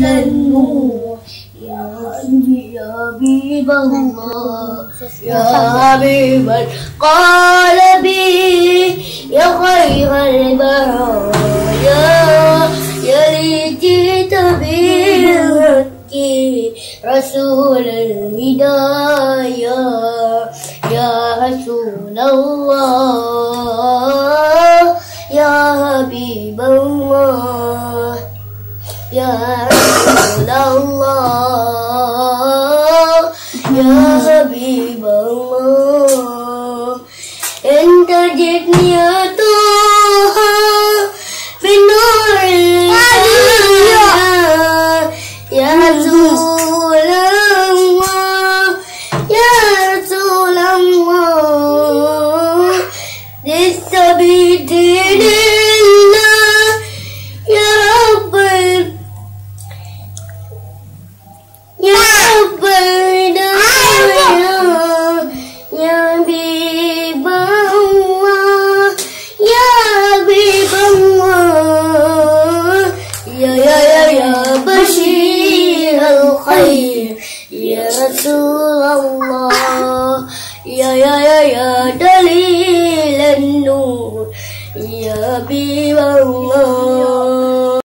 دليل النور. يا يا حبيب الله يا حبيب القلب يا خير البرايا يا لجيت بالحق رسول الهدايا. يا رسول الله يا حبيب الله. يا رسول الله يا حبيب الله انت جئتني بشير الخير يا رسول الله يا يا يا يا دليل النور يا حبيب الله